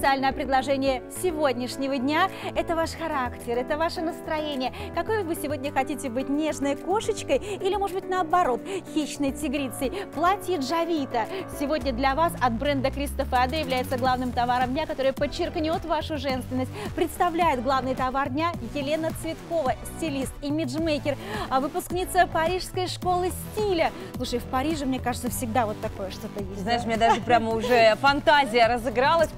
специальное предложение сегодняшнего дня – это ваш характер, это ваше настроение. Какой вы сегодня хотите быть нежной кошечкой или, может быть, наоборот, хищной тигрицей? Платье Джавита сегодня для вас от бренда Кристофа Аде является главным товаром дня, который подчеркнет вашу женственность. Представляет главный товар дня Елена Цветкова, стилист, имиджмейкер, а выпускница Парижской школы стиля. Слушай, в Париже, мне кажется, всегда вот такое что-то есть. Знаешь, да? мне даже прямо уже фантазия разыгралась.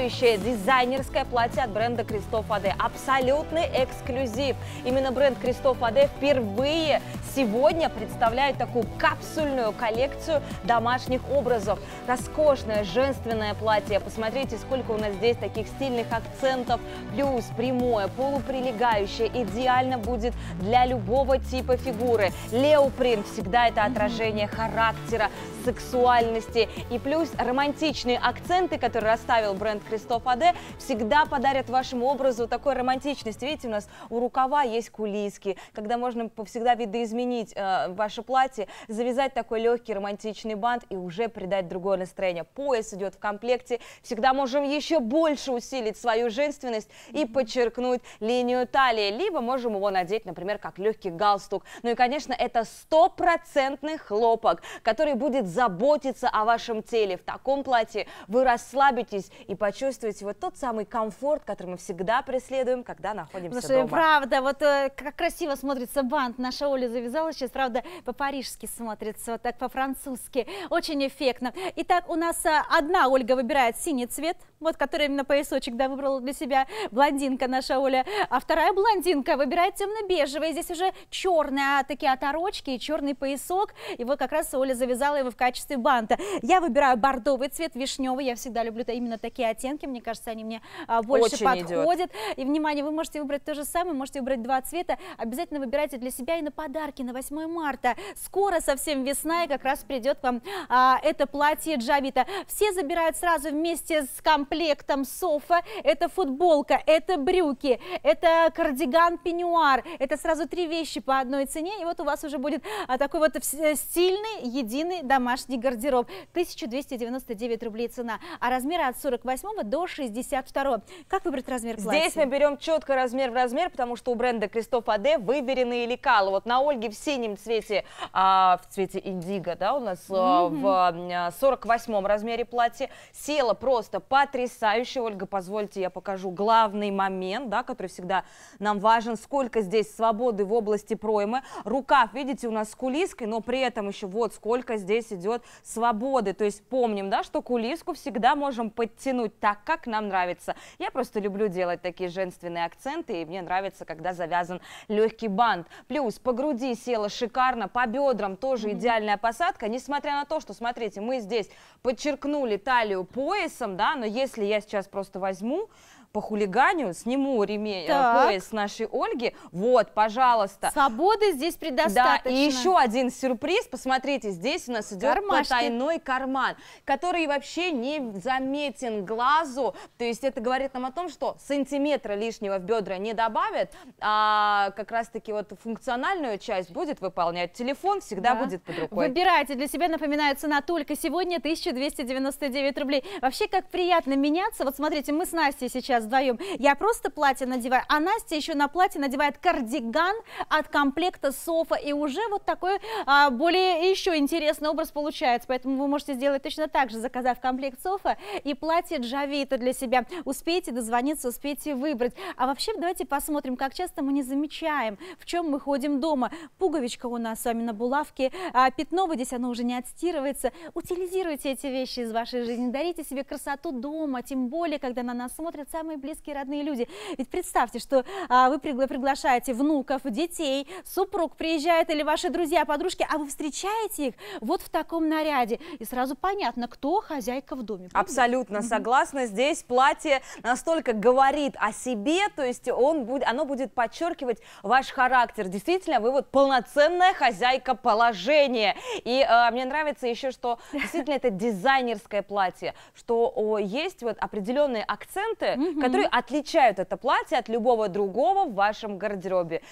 Потрясающее дизайнерское платье от бренда Кристоф Аде. Абсолютный эксклюзив. Именно бренд Кристоф Аде впервые сегодня представляет такую капсульную коллекцию домашних образов. Роскошное, женственное платье. Посмотрите, сколько у нас здесь таких стильных акцентов. Плюс прямое, полуприлегающее. Идеально будет для любого типа фигуры. Леопринт всегда это отражение характера, сексуальности. И плюс романтичные акценты, которые расставил бренд Кристоф Аде, всегда подарят вашему образу такой романтичности. Видите, у нас у рукава есть кулиски, когда можно всегда видоизменить э, ваше платье, завязать такой легкий романтичный бант и уже придать другое настроение. Пояс идет в комплекте, всегда можем еще больше усилить свою женственность и подчеркнуть линию талии, либо можем его надеть, например, как легкий галстук. Ну и, конечно, это стопроцентный хлопок, который будет заботиться о вашем теле. В таком платье вы расслабитесь и почувствуете вот тот самый комфорт, который мы всегда преследуем, когда находимся Слушай, дома. правда, вот э, как красиво смотрится бант. Наша Оля завязала сейчас, правда, по-парижски смотрится, вот так по-французски. Очень эффектно. Итак, у нас э, одна Ольга выбирает синий цвет, вот который именно поясочек, да, выбрала для себя блондинка наша Оля, а вторая блондинка выбирает темно-бежевый. Здесь уже черные такие оторочки и черный поясок. И вот как раз Оля завязала его в качестве банта. Я выбираю бордовый цвет, вишневый. Я всегда люблю именно такие оттенки. Мне кажется, они мне а, больше Очень подходят. Идет. И, внимание, вы можете выбрать то же самое, можете выбрать два цвета. Обязательно выбирайте для себя и на подарки на 8 марта. Скоро совсем весна, и как раз придет к вам а, это платье Джавита. Все забирают сразу вместе с комплектом софа. Это футболка, это брюки, это кардиган пеньюар. Это сразу три вещи по одной цене. И вот у вас уже будет а, такой вот стильный, единый домашний гардероб. 1299 рублей цена, а размеры от 48 до 62. Как выбрать размер платья? Здесь мы берем четко размер в размер, потому что у бренда Кристоф Аде выверенные лекала. Вот на Ольге в синем цвете, а, в цвете индиго, да, у нас mm -hmm. в 48 размере платье. Села просто потрясающе. Ольга, позвольте, я покажу главный момент, да, который всегда нам важен. Сколько здесь свободы в области проймы. Рукав, видите, у нас с кулиской, но при этом еще вот сколько здесь идет свободы. То есть помним, да, что кулиску всегда можем подтянуть так, как нам нравится. Я просто люблю делать такие женственные акценты, и мне нравится, когда завязан легкий бант. Плюс по груди села шикарно, по бедрам тоже mm -hmm. идеальная посадка, несмотря на то, что, смотрите, мы здесь подчеркнули талию поясом, да, но если я сейчас просто возьму, по хулиганию, сниму ремень, э, так. пояс нашей Ольги. Вот, пожалуйста. Свободы здесь предостаточно. Да, и еще один сюрприз. Посмотрите, здесь у нас идет Кармашки. потайной карман, который вообще не заметен глазу. То есть это говорит нам о том, что сантиметра лишнего в бедра не добавят, а как раз-таки вот функциональную часть будет выполнять. Телефон всегда да. будет под рукой. Выбирайте для себя, напоминаю, цена только сегодня 1299 рублей. Вообще, как приятно меняться. Вот смотрите, мы с Настей сейчас сейчас вдвоем. Я просто платье надеваю, а Настя еще на платье надевает кардиган от комплекта Софа, и уже вот такой а, более еще интересный образ получается. Поэтому вы можете сделать точно так же, заказав комплект Софа и платье Джавита для себя. Успейте дозвониться, успейте выбрать. А вообще давайте посмотрим, как часто мы не замечаем, в чем мы ходим дома. Пуговичка у нас с вами на булавке, а, пятно вот здесь, оно уже не отстирывается. Утилизируйте эти вещи из вашей жизни, дарите себе красоту дома, тем более, когда на нас смотрят самые самые близкие, родные люди. Ведь представьте, что а, вы пригла приглашаете внуков, детей, супруг приезжает или ваши друзья, подружки, а вы встречаете их вот в таком наряде. И сразу понятно, кто хозяйка в доме. Правда? Абсолютно согласна. Здесь платье настолько говорит о себе, то есть он будет, оно будет подчеркивать ваш характер. Действительно, вы вот полноценная хозяйка положения. И э, мне нравится еще, что действительно это дизайнерское платье, что о, есть вот определенные акценты, которые отличают это платье от любого другого в вашем гардеробе.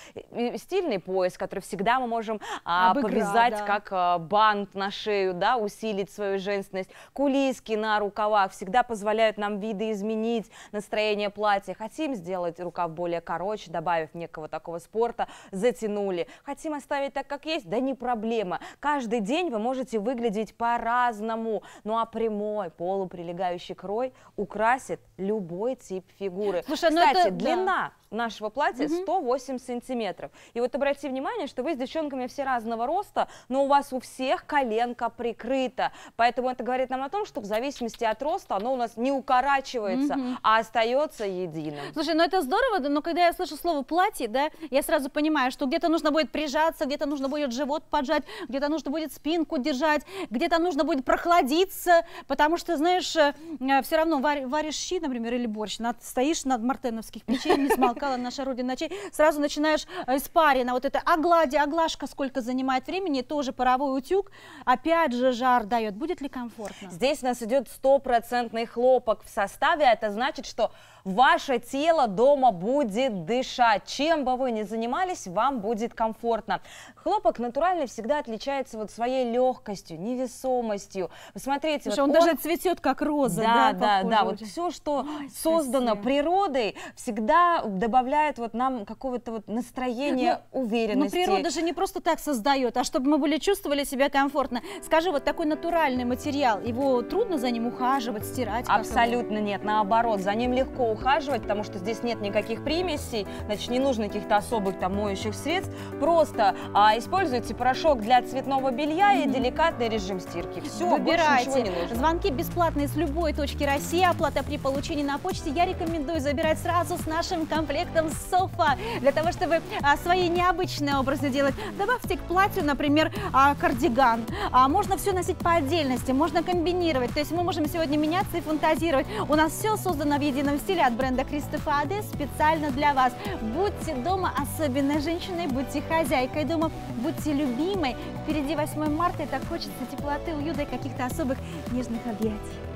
Стильный пояс, который всегда мы можем а, повязать да. как а, бант на шею, да, усилить свою женственность. Кулиски на рукавах всегда позволяют нам видоизменить настроение платья. Хотим сделать рукав более короче, добавив некого такого спорта, затянули. Хотим оставить так, как есть, да не проблема. Каждый день вы можете выглядеть по-разному. Ну а прямой полуприлегающий крой украсит любой тип фигуры. Слушай, ну Кстати, это, длина да нашего платья угу. 108 сантиметров. И вот обратите внимание, что вы с девчонками все разного роста, но у вас у всех коленка прикрыта. Поэтому это говорит нам о том, что в зависимости от роста оно у нас не укорачивается, угу. а остается единым. Слушай, ну это здорово, но когда я слышу слово платье, да, я сразу понимаю, что где-то нужно будет прижаться, где-то нужно будет живот поджать, где-то нужно будет спинку держать, где-то нужно будет прохладиться, потому что, знаешь, э, все равно варишь щи, например, или борщ, над, стоишь над мартеновских печей, не смолкаешь, толкала наша Родина ночей, сразу начинаешь э, испарина, вот это оглади, оглажка сколько занимает времени, тоже паровой утюг, опять же жар дает. Будет ли комфортно? Здесь у нас идет стопроцентный хлопок в составе, это значит, что ваше тело дома будет дышать. Чем бы вы ни занимались, вам будет комфортно. Хлопок натуральный всегда отличается вот своей легкостью, невесомостью. Посмотрите, вот он, он даже цветет как роза. Да, да, да. да. Вот все, что Ой, создано спасибо. природой, всегда добавляет вот нам какого-то вот настроения, ну, уверенности. Ну, природа же не просто так создает, а чтобы мы были чувствовали себя комфортно. Скажи, вот такой натуральный материал, его трудно за ним ухаживать, стирать? Абсолютно нет, наоборот, за ним легко ухаживать, потому что здесь нет никаких примесей, значит, не нужно каких-то особых там моющих средств, просто а, используйте порошок для цветного белья и деликатный режим стирки. Все, Выбирайте. больше ничего не нужно. Звонки бесплатные с любой точки России, оплата при получении на почте. Я рекомендую забирать сразу с нашим комплектом софа. Для того, чтобы а, свои необычные образы делать, добавьте к платью, например, а, кардиган. А, можно все носить по отдельности, можно комбинировать. То есть мы можем сегодня меняться и фантазировать. У нас все создано в едином стиле от бренда Кристофа Аде специально для вас. Будьте дома особенной женщиной, будьте хозяйкой дома, будьте любимой. Впереди 8 марта, и так хочется теплоты, уюта и каких-то особых нежных объятий.